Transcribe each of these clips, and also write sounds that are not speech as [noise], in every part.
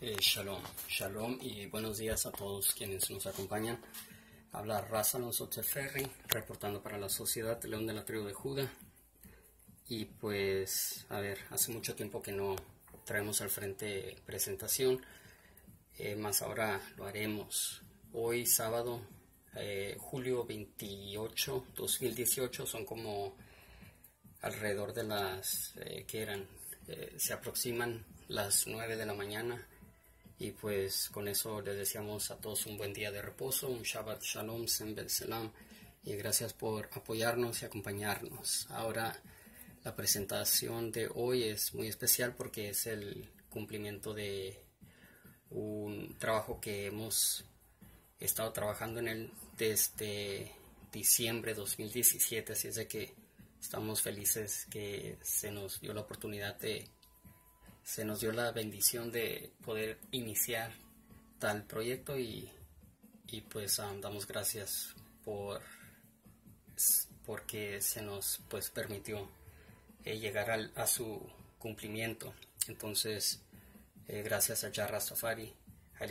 Eh, shalom, shalom y buenos días a todos quienes nos acompañan. Habla Raza Alonso reportando para la Sociedad León de la Tribu de Judá. Y pues, a ver, hace mucho tiempo que no traemos al frente presentación, eh, más ahora lo haremos. Hoy sábado, eh, julio 28, 2018, son como alrededor de las eh, que eran, se aproximan las 9 de la mañana y pues con eso les deseamos a todos un buen día de reposo, un Shabbat Shalom, Sembel Selam. Y gracias por apoyarnos y acompañarnos. Ahora la presentación de hoy es muy especial porque es el cumplimiento de un trabajo que hemos estado trabajando en él desde diciembre de 2017. Así es de que estamos felices que se nos dio la oportunidad de se nos dio la bendición de poder iniciar tal proyecto y, pues um, damos gracias por porque se nos pues permitió eh, llegar a su cumplimiento. Entonces eh, gracias a Yarra Safari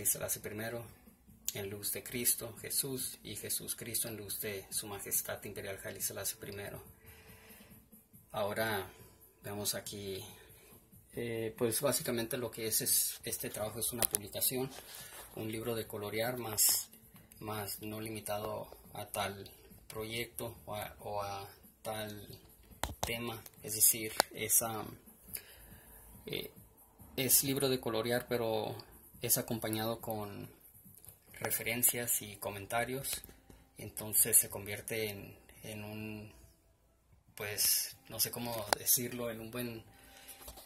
Selassie I en luz de Cristo Jesús y Jesús Cristo en luz de su majestad imperial Haile Selassie I ahora vemos aquí eh, pues básicamente lo que es, es, este trabajo es una publicación, un libro de colorear más, más no limitado a tal proyecto o a, tal tema, es decir, es, eh, es libro de colorear pero es acompañado con referencias y comentarios, entonces se convierte en, en un, pues no sé cómo decirlo, en un buen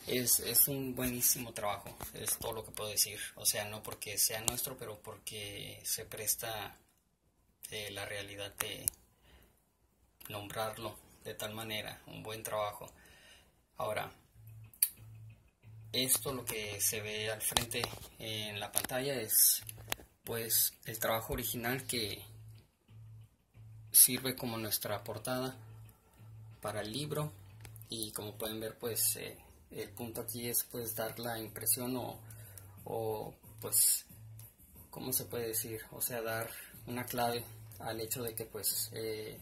es, es, un buenísimo trabajo, es todo lo que puedo decir. O sea, no porque sea nuestro, pero porque se presta eh, la realidad de nombrarlo de tal manera, un buen trabajo. Ahora, esto lo que se ve al frente en la pantalla es pues el trabajo original que sirve como nuestra portada para el libro y como pueden ver pues eh, el punto aquí es pues dar la impresión o, o pues, ¿cómo se puede decir? O sea, dar una clave al hecho de que pues eh,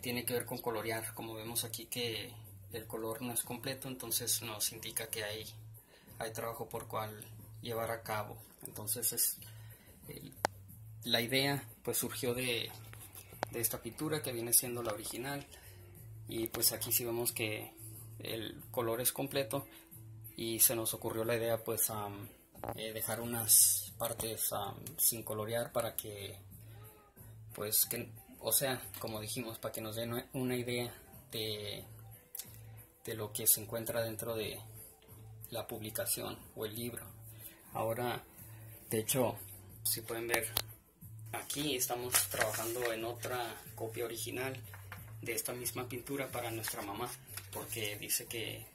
tiene que ver con colorear, como vemos aquí que el color no es completo, entonces nos indica que hay, hay trabajo por cual llevar a cabo. Entonces es, la idea pues surgió de, de esta pintura que viene siendo la original y pues aquí sí vemos que el color es completo y se nos ocurrió la idea pues eh, dejar unas partes sin colorear para que pues que o sea como dijimos para que nos den una idea de, de lo que se encuentra dentro de la publicación o el libro. Ahora de hecho si pueden ver aquí estamos trabajando en otra copia original de esta misma pintura para nuestra mamá porque dice que,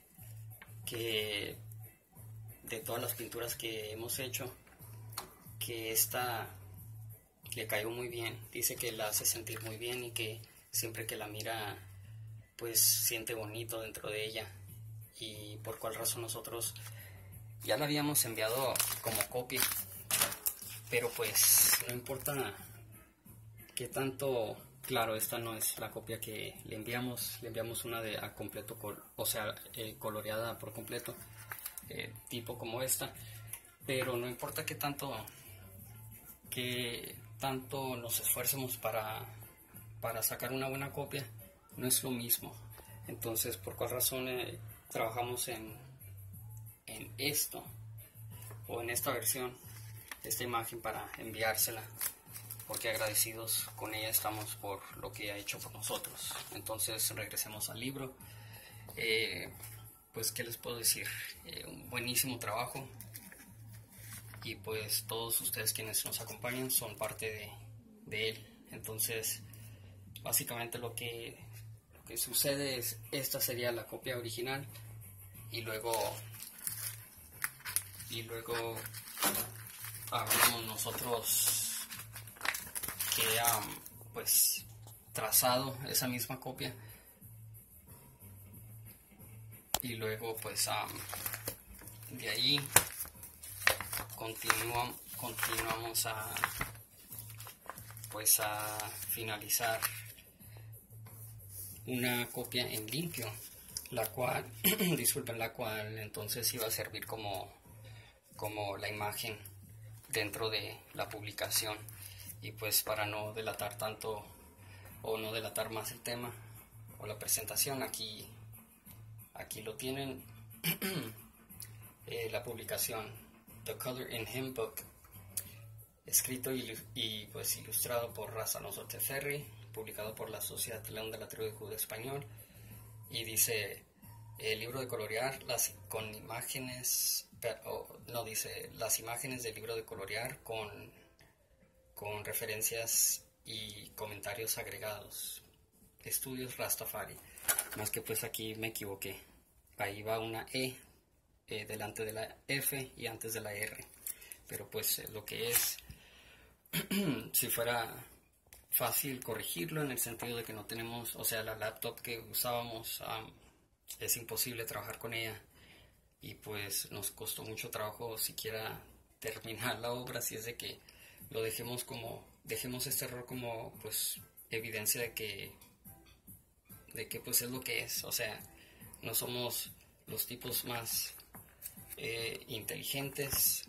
que de todas las pinturas que hemos hecho, que esta le cayó muy bien. Dice que la hace sentir muy bien y que siempre que la mira, pues siente bonito dentro de ella. Y por cuál razón nosotros ya la habíamos enviado como copia. Pero pues no importa qué tanto Claro, esta no es la copia que le enviamos, le enviamos una de a completo, o sea, eh, coloreada por completo, eh, tipo como esta, pero no importa que tanto, que tanto nos esfuercemos para, para sacar una buena copia, no es lo mismo. Entonces, ¿por cuál razón eh, trabajamos en, en esto o en esta versión, esta imagen para enviársela? Porque agradecidos con ella estamos por lo que ha hecho por nosotros. Entonces regresemos al libro. Eh, pues, ¿qué les puedo decir? Eh, un buenísimo trabajo. Y pues todos ustedes quienes nos acompañan son parte de, él. Entonces, básicamente lo que, lo que sucede es, esta sería la copia original. Y luego, y luego hablamos nosotros que ha pues trazado esa misma copia. Y luego pues de ahí continuamos a pues a finalizar una copia en limpio la cual [clears throat] disculpen la cual entonces iba a servir como como la imagen dentro de la publicación y pues para no delatar tanto o no delatar más el tema o la presentación aquí aquí lo tienen. [clears throat] Eh, la publicación The Color in Him Book escrito y, pues ilustrado por Raza Teferri publicado por la Sociedad León de la Tribu de Judía Español y dice el libro de colorear las con imágenes no dice las imágenes del libro de colorear con con referencias y comentarios agregados. Estudios Rastafari. Más que pues aquí me equivoqué. Ahí va una E eh, delante de la F y antes de la R. Pero pues eh, lo que es [clears throat] si fuera fácil corregirlo en el sentido de que no tenemos, o sea, la laptop que usábamos es imposible trabajar con ella. Y pues nos costó mucho trabajo siquiera terminar la obra, si es de que lo dejemos como, dejemos este error como pues evidencia de que, de que pues es lo que es, o sea, no somos los tipos más eh, inteligentes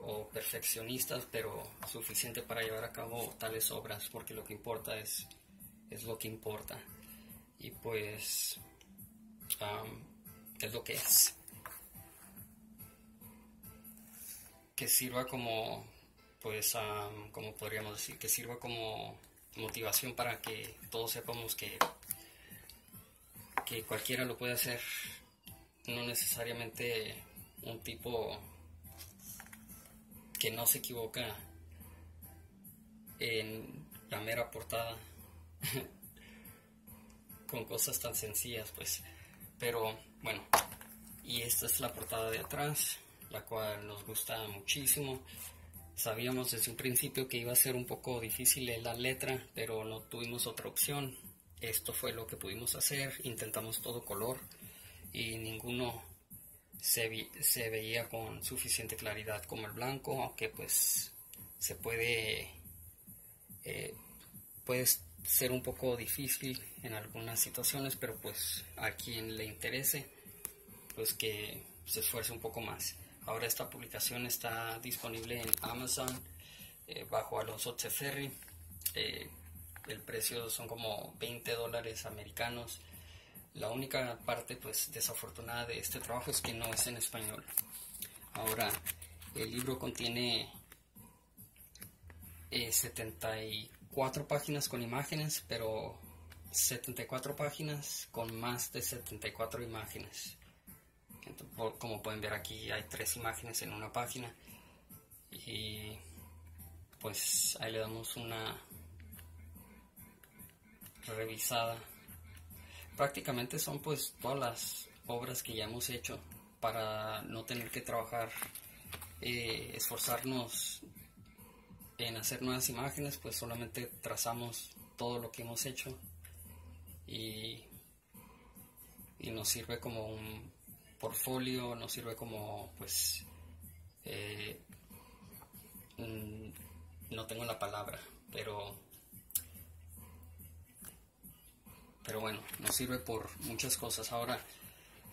o perfeccionistas, pero suficiente para llevar a cabo tales obras, porque lo que importa es, es lo que importa. Y pues es lo que es. Que sirva como, pues, como podríamos decir, que sirva como motivación para que todos sepamos que, que cualquiera lo puede hacer, no necesariamente un tipo que no se equivoca en la mera portada [laughs] con cosas tan sencillas pues. Pero bueno y esta es la portada de atrás la cual nos gusta muchísimo sabíamos desde un principio que iba a ser un poco difícil la letra pero no tuvimos otra opción esto fue lo que pudimos hacer intentamos todo color y ninguno se, veía con suficiente claridad como el blanco, aunque pues se puede, eh, puede ser un poco difícil en algunas situaciones, pero pues a quien le interese, pues que se esfuerce un poco más. Ahora esta publicación está disponible en Amazon eh, bajo Alonso Teferri. Eh, el precio son como 20 dólares americanos la única parte pues desafortunada de este trabajo es que no es en español. Ahora, el libro contiene 74 eh, páginas con imágenes, pero 74 páginas con más de 74 imágenes. Como pueden ver aquí hay tres imágenes en una página. Y pues ahí le damos una revisada. Prácticamente son pues todas las obras que ya hemos hecho para no tener que trabajar, eh, esforzarnos en hacer nuevas imágenes, pues solamente trazamos todo lo que hemos hecho y, y nos sirve como un portfolio, nos sirve como pues eh, no tengo la palabra, pero pero bueno, nos sirve por muchas cosas. Ahora,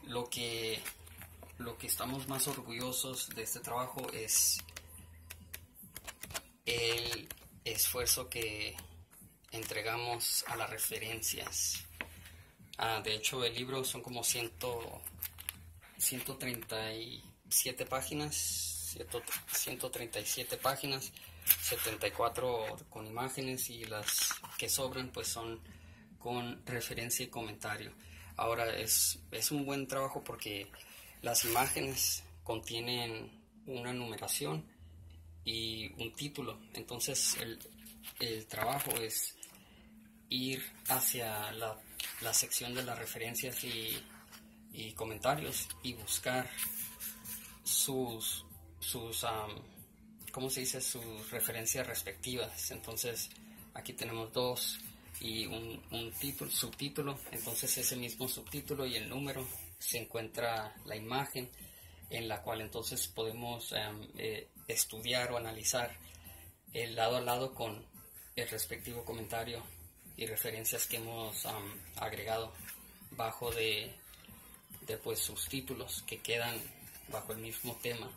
lo que, lo que estamos más orgullosos de este trabajo es el esfuerzo que entregamos a las referencias. Ah, de hecho, el libro son como 100, 137 páginas, 137 páginas, 74 con imágenes y las que sobran pues son con referencia y comentario. Ahora es, es un buen trabajo porque las imágenes contienen una numeración y un título. Entonces el, el trabajo es ir hacia la, la, sección de las referencias y, y comentarios y buscar sus, sus ¿cómo se dice? sus referencias respectivas. Entonces aquí tenemos dos y un, un título, subtítulo, entonces ese mismo subtítulo y el número se encuentra la imagen en la cual entonces podemos em, eh, estudiar o analizar el lado a lado con el respectivo comentario y referencias que hemos agregado bajo de, pues, sus títulos que quedan bajo el mismo tema.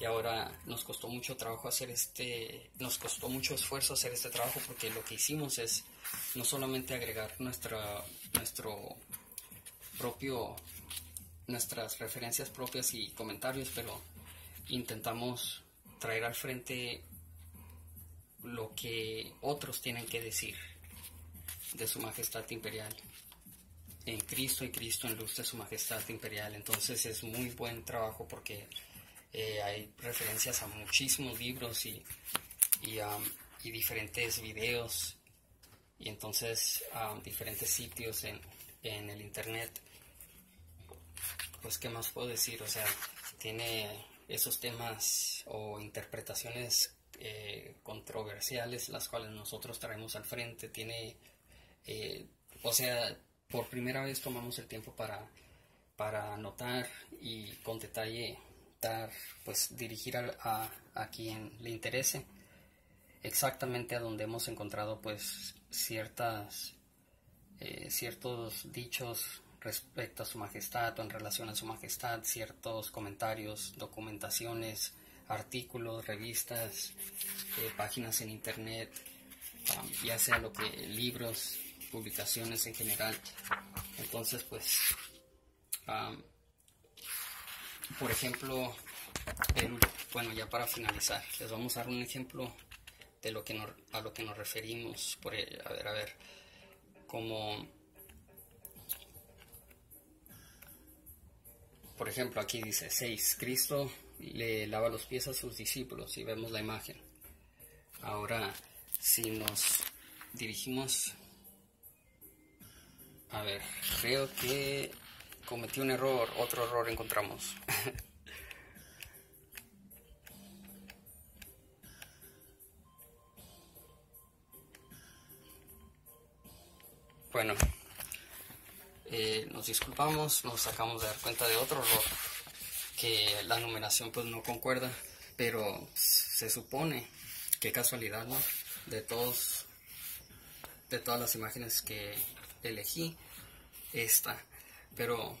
Y ahora nos costó mucho trabajo hacer este, nos costó mucho esfuerzo hacer este trabajo porque lo que hicimos es no solamente agregar nuestra, nuestro propio, nuestras referencias propias y comentarios, pero intentamos traer al frente lo que otros tienen que decir de su majestad imperial en Cristo y Cristo en luz su majestad imperial. Entonces es muy buen trabajo porque eh, hay referencias a muchísimos libros y, um, y, diferentes videos y entonces um, diferentes sitios en, en, el internet. Pues, ¿qué más puedo decir? O sea, tiene esos temas o interpretaciones eh, controversiales, las cuales nosotros traemos al frente. Tiene, eh, o sea, por primera vez tomamos el tiempo para, para anotar y con detalle pues dirigir a, a, quien le interese. Exactamente a donde hemos encontrado pues ciertas eh, ciertos dichos respecto a su majestad o en relación a su majestad, ciertos comentarios, documentaciones, artículos, revistas, eh, páginas en internet, um, ya sea lo que libros, publicaciones en general. Entonces pues por ejemplo, bueno, ya para finalizar, les vamos a dar un ejemplo de lo que a lo que nos referimos. Por, e, a ver, a ver, como, por ejemplo, aquí dice 6, Cristo le lava los pies a sus discípulos y vemos la imagen. Ahora, si nos dirigimos, a ver, creo que cometí un error, otro error encontramos. [laughs] bueno, eh, nos disculpamos, nos acabamos de dar cuenta de otro error, que la numeración pues no concuerda, pero se supone, qué casualidad, ¿no? De todos, de todas las imágenes que elegí, esta pero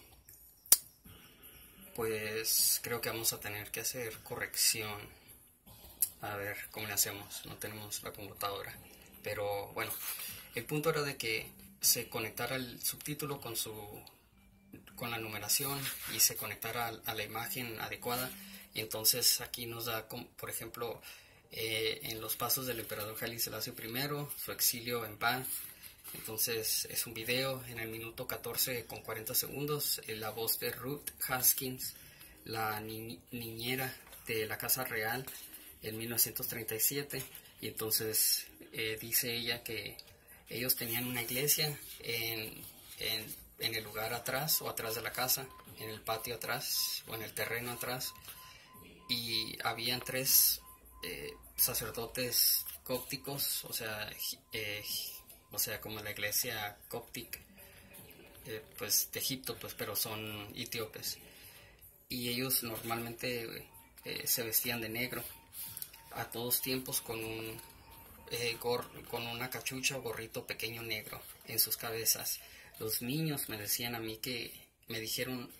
pues creo que vamos a tener que hacer corrección. A ver cómo le hacemos. No tenemos la computadora. Pero bueno, el punto era de que se conectara el subtítulo con su con la numeración y se conectara a, la imagen adecuada y entonces aquí nos da por ejemplo eh, en los pasos del emperador Haile Selassie I su exilio en Bath entonces es un video en el minuto 14 con 40 segundos, en la voz de Ruth Haskins, la niñera de la Casa Real en 1937. Y entonces eh, dice ella que ellos tenían una iglesia en, en, el lugar atrás o atrás de la casa, en el patio atrás o en el terreno atrás. Y habían tres eh, sacerdotes cópticos, o sea, eh, o sea, como la iglesia coptic, eh, pues de Egipto, pues, pero son etíopes. Y ellos normalmente eh, se vestían de negro a todos tiempos con un eh, con una cachucha o gorrito pequeño negro en sus cabezas. Los niños me decían a mí que me dijeron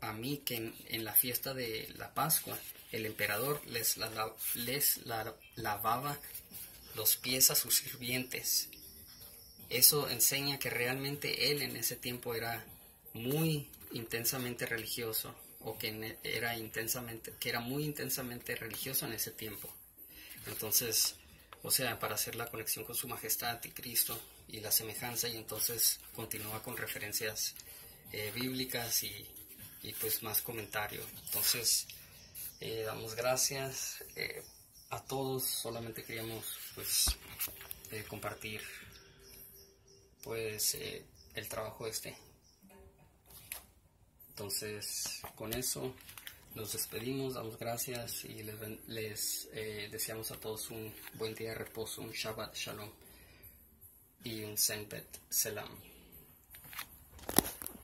a mí que en, la fiesta de la Pascua el emperador les, les lavaba los pies a sus sirvientes eso enseña que realmente él en ese tiempo era muy intensamente religioso o que era intensamente que era muy intensamente religioso en ese tiempo. Entonces, o sea, para hacer la conexión con su majestad y Cristo y la semejanza y entonces continúa con referencias eh, bíblicas y, pues más comentario. Entonces, eh, damos gracias eh, a todos, solamente queríamos pues compartir pues eh, el trabajo este. Entonces, con eso nos despedimos, damos gracias y les, les eh, deseamos a todos un buen día de reposo, un Shabbat Shalom y un Senbet Selam.